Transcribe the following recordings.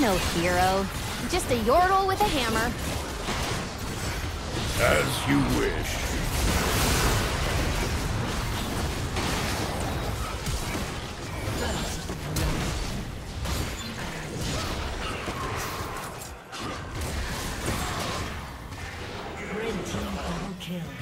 I'm no hero. Just a yordle with a hammer. As you wish. Red team double kill.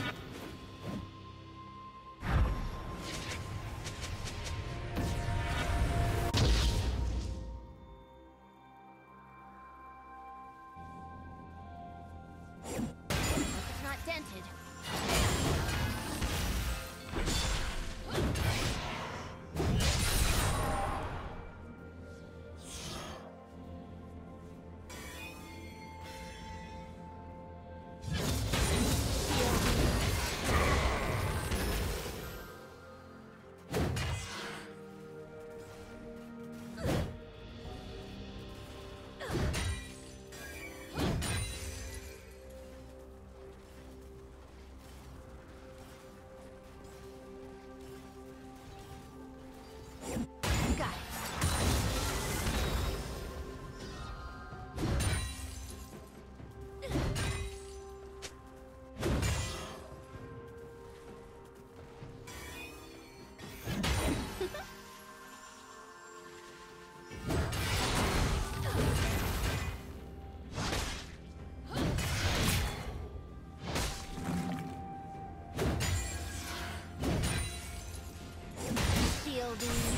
Shielding.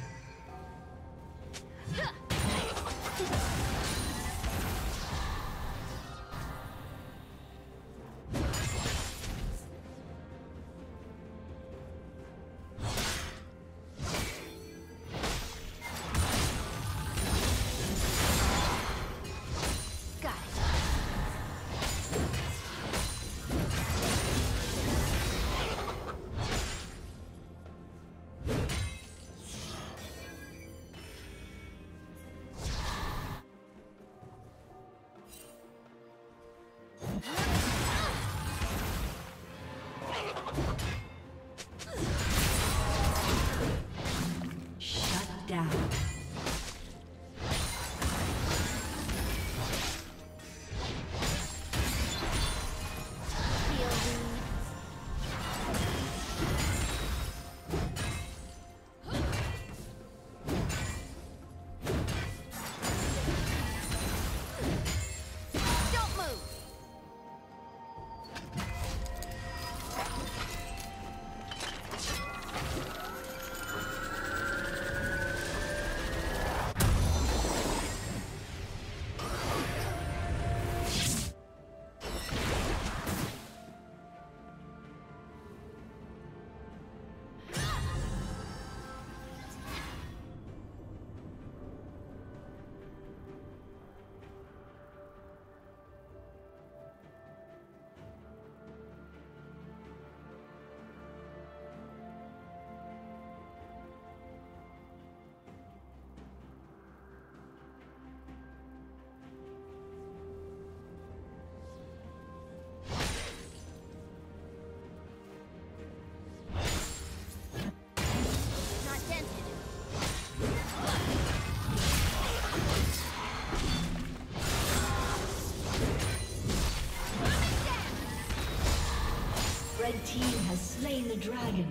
Slain the dragon.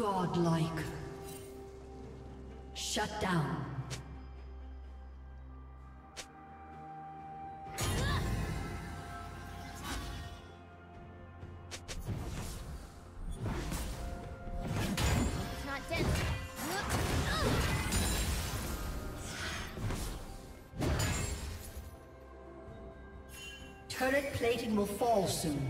Godlike. Shut down. Turret plating will fall soon.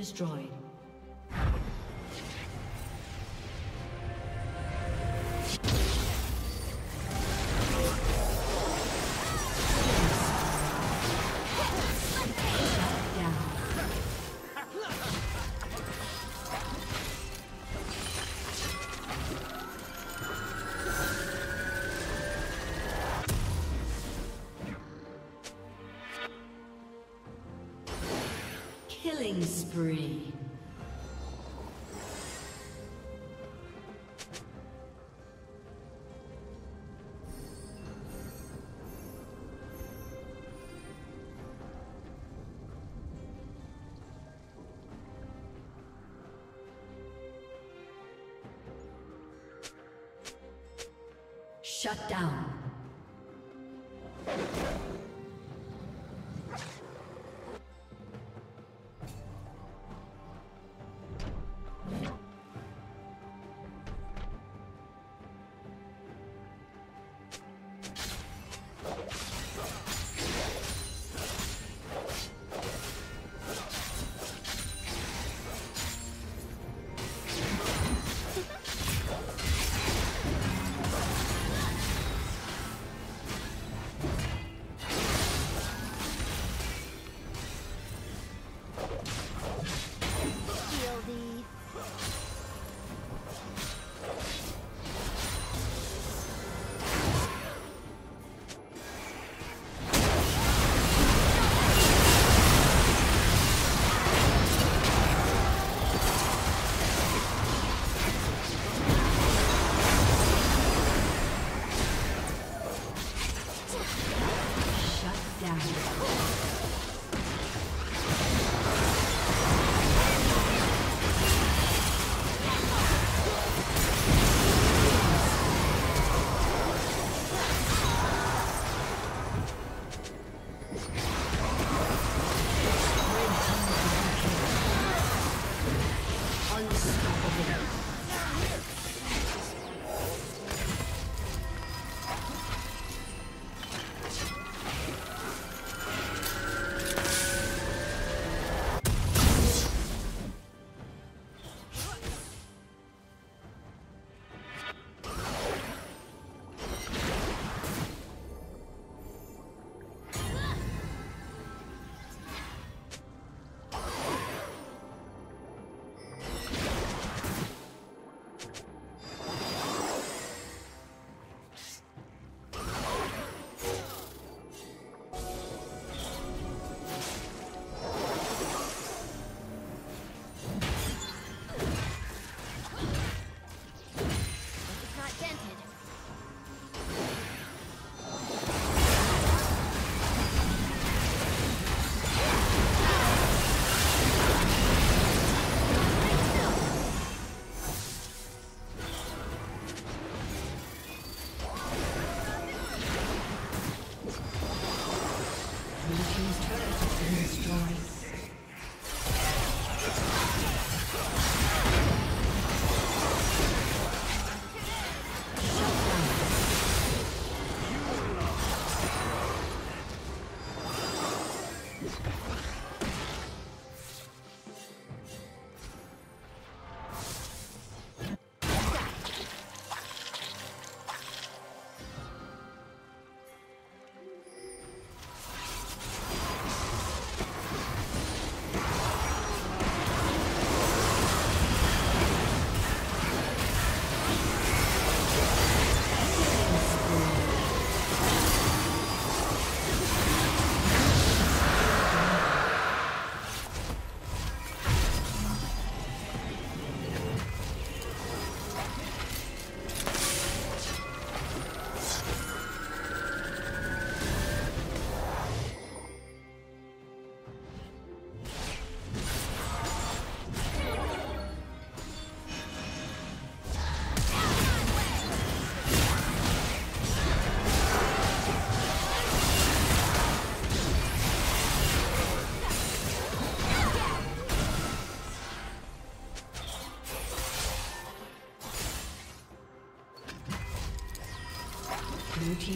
Destroyed. Killing spree.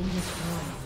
Been destroyed.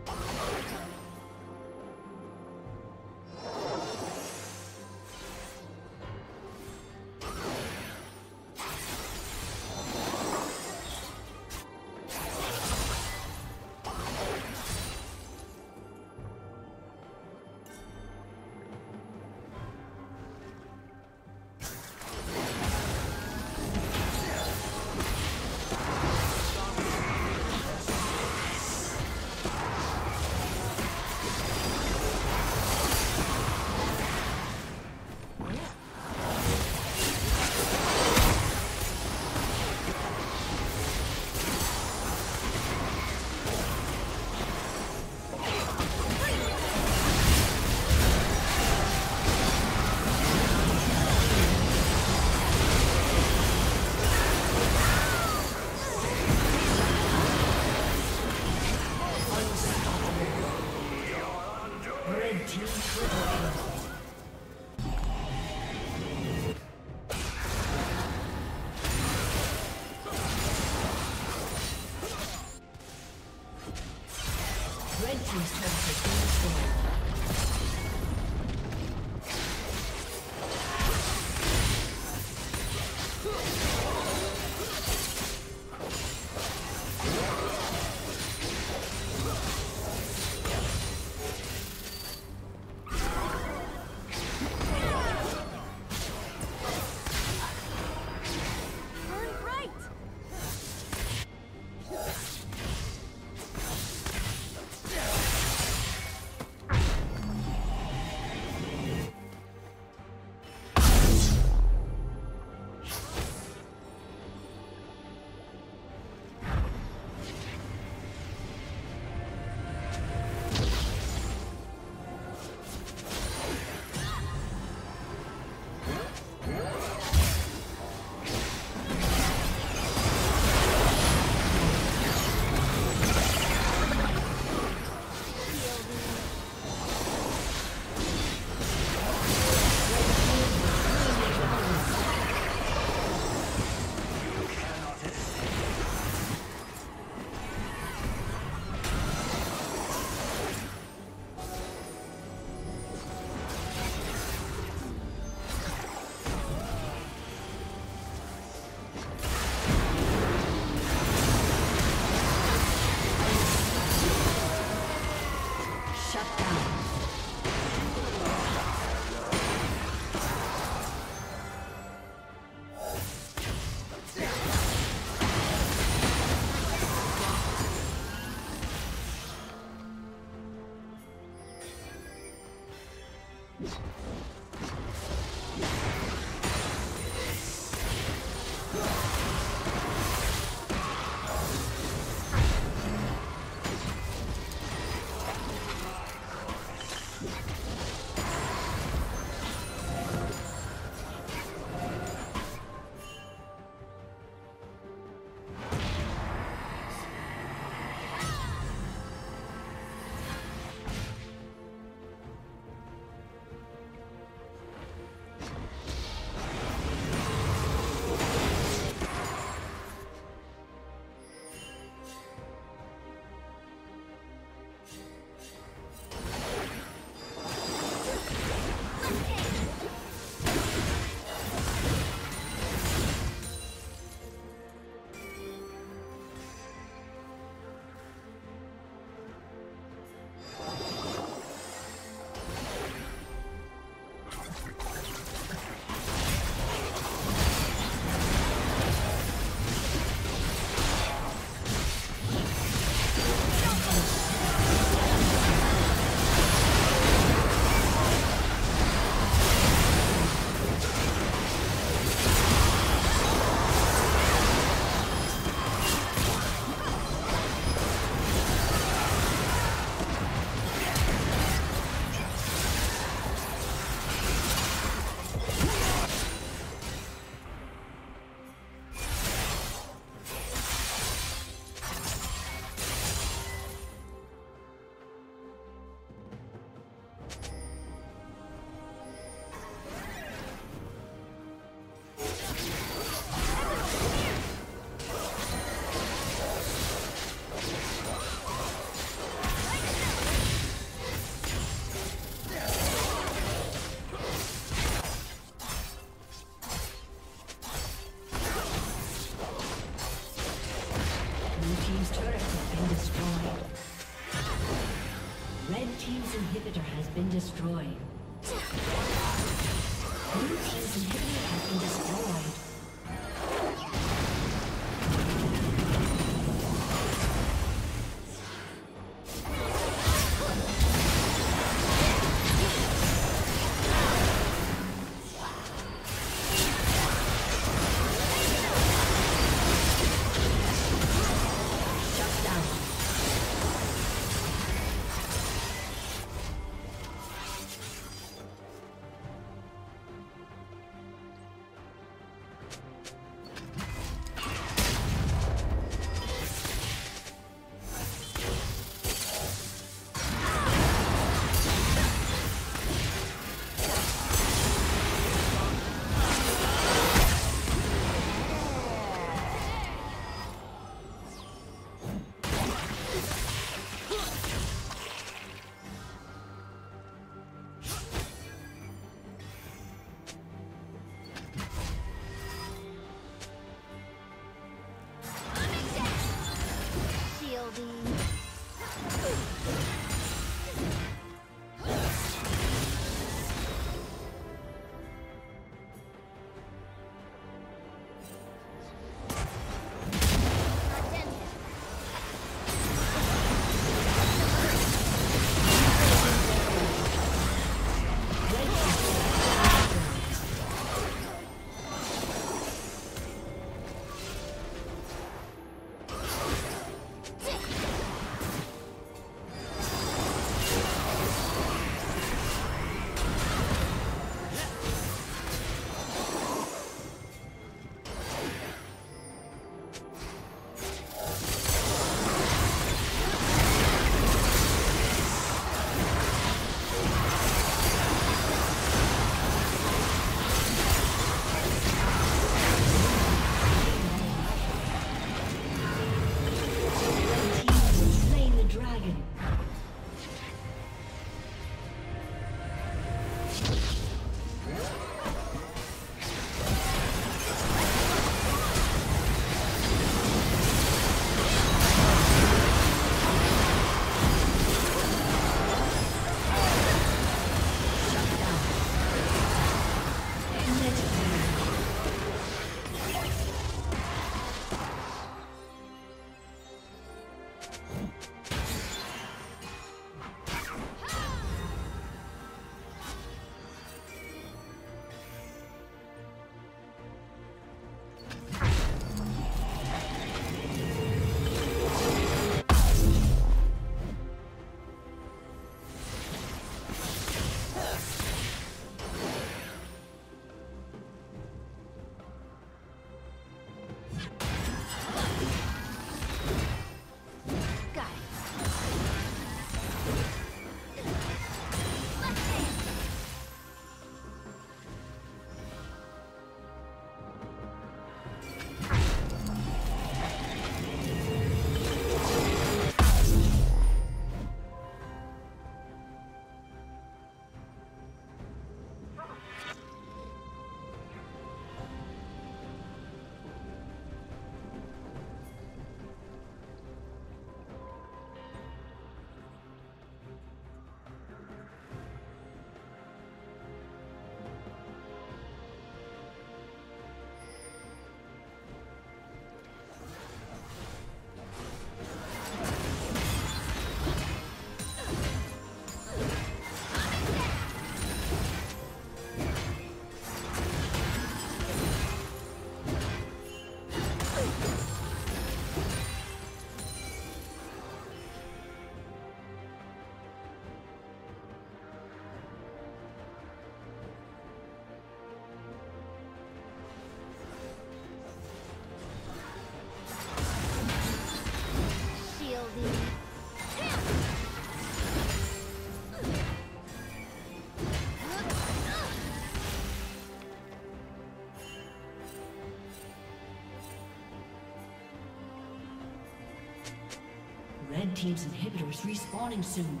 Team's inhibitors respawning soon.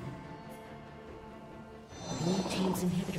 Blue team's inhibitors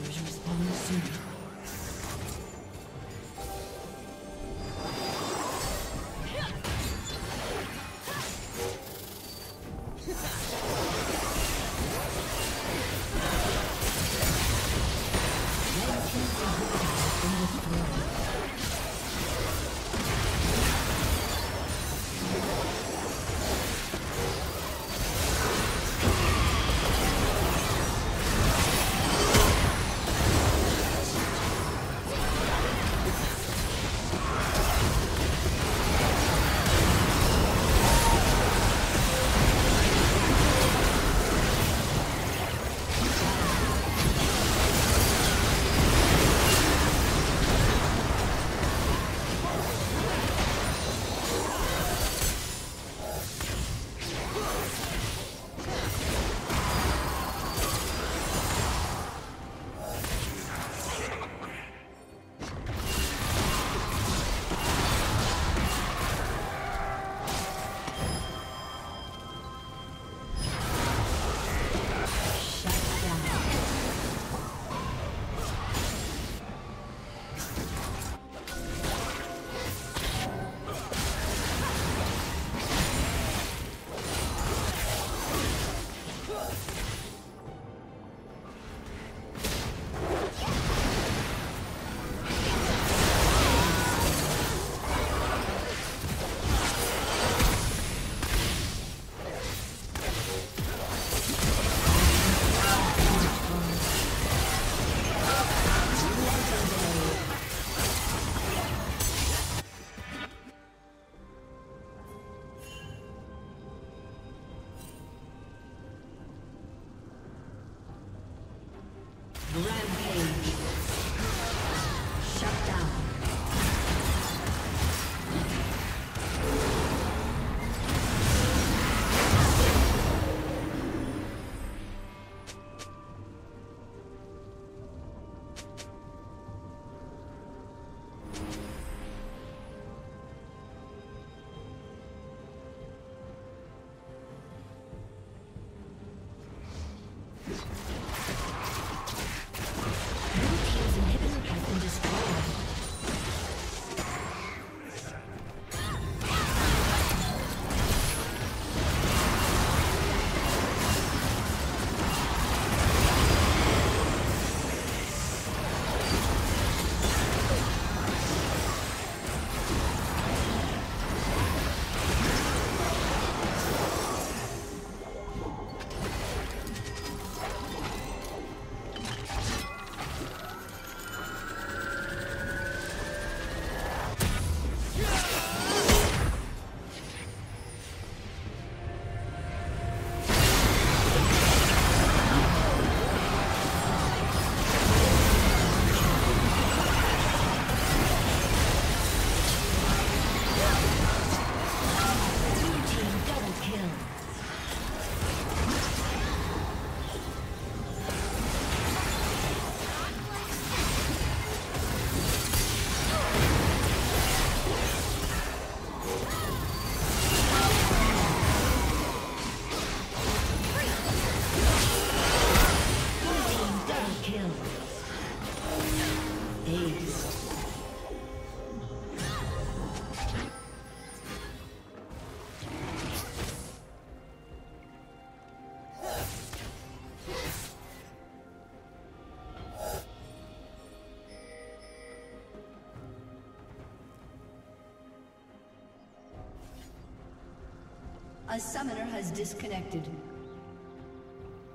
A summoner has disconnected.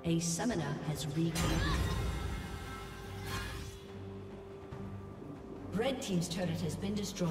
A summoner has reconnected. Red Team's turret has been destroyed.